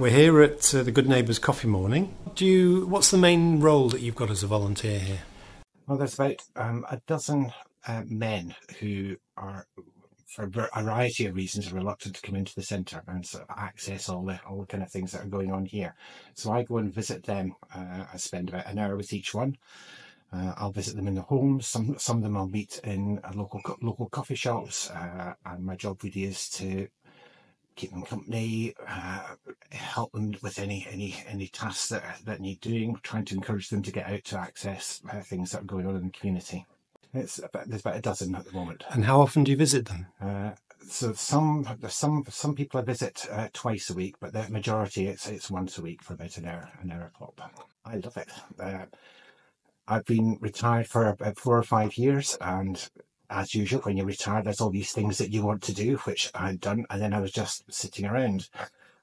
We're here at uh, the Good Neighbours Coffee Morning. Do you? What's the main role that you've got as a volunteer here? Well, there's about um, a dozen uh, men who are, for a variety of reasons, reluctant to come into the centre and sort of access all the all the kind of things that are going on here. So I go and visit them. Uh, I spend about an hour with each one. Uh, I'll visit them in the homes. Some some of them I'll meet in local local coffee shops, uh, and my job really is to keep them company, uh, help them with any any any tasks that that need doing, trying to encourage them to get out to access uh, things that are going on in the community. It's about, there's about a dozen at the moment. And how often do you visit them? Uh, so some some some people I visit uh, twice a week, but the majority it's it's once a week for about an hour an hour pop. I love it. Uh, I've been retired for about four or five years, and as usual, when you retire, there's all these things that you want to do, which I'd done, and then I was just sitting around.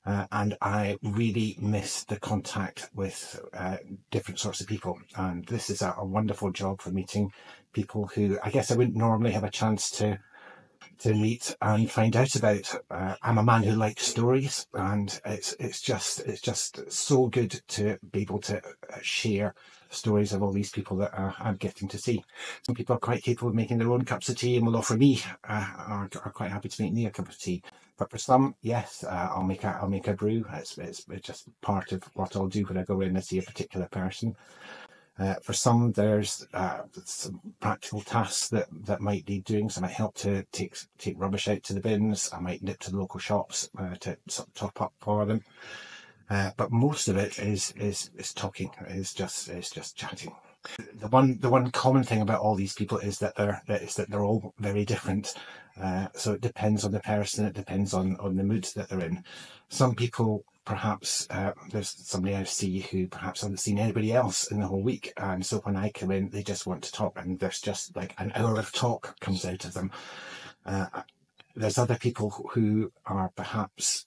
Uh, and I really miss the contact with uh, different sorts of people. And this is a, a, wonderful job for meeting people who I guess I wouldn't normally have a chance to to meet and find out about. Uh, I'm a man who likes stories, and it's it's just it's just so good to be able to uh, share stories of all these people that uh, I'm getting to see. Some people are quite capable of making their own cups of tea and will offer me, uh, are, are, quite happy to make me a cup of tea. But for some, yes, uh, I'll make a I'll make a brew. It's, it's, it's just part of what I'll do when I go in and see a particular person. Uh, for some, there's uh, some practical tasks that, that might need doing. So I might help to take take rubbish out to the bins. I might nip to the local shops uh, to top up for them. Uh, but most of it is is is talking. Is just is just chatting. The one the one common thing about all these people is that they're is that they're all very different. Uh, so it depends on the person. It depends on on the mood that they're in. Some people perhaps uh, there's somebody I see who perhaps hasn't seen anybody else in the whole week, and so when I come in, they just want to talk, and there's just like an hour of talk comes out of them. Uh, there's other people who are perhaps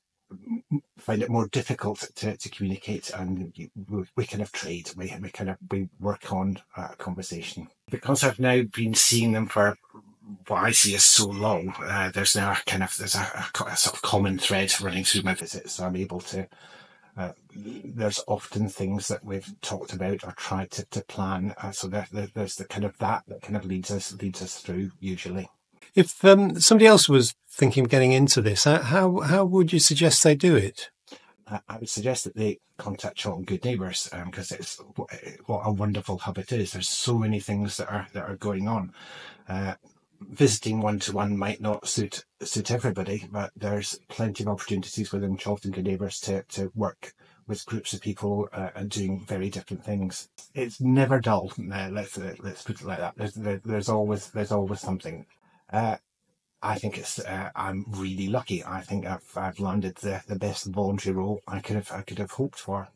find it more difficult to, to communicate and we, we kind of trade we, we kind of we work on a conversation because i've now been seeing them for what I see as so long, uh, there's now a kind of there's a, a, sort of common thread running through my visits. So I'm able to. Uh, there's often things that we've talked about or tried to, to plan. Uh, so there, there, there's the kind of that that kind of leads us leads us through usually. If um, somebody else was thinking of getting into this, how how would you suggest they do it? I would suggest that they contact Chorlton Good Neighbours because um, it's what a wonderful hub it is. There's so many things that are that are going on. Uh, visiting one to one might not suit suit everybody, but there's plenty of opportunities within Chorlton Good Neighbours to to work with groups of people uh, and doing very different things. It's never dull. Uh, let's let's put it like that. There's there, there's always there's always something. Uh, I think it's uh, I'm really lucky. I think I've I've landed the, the best voluntary role I could have I could have hoped for.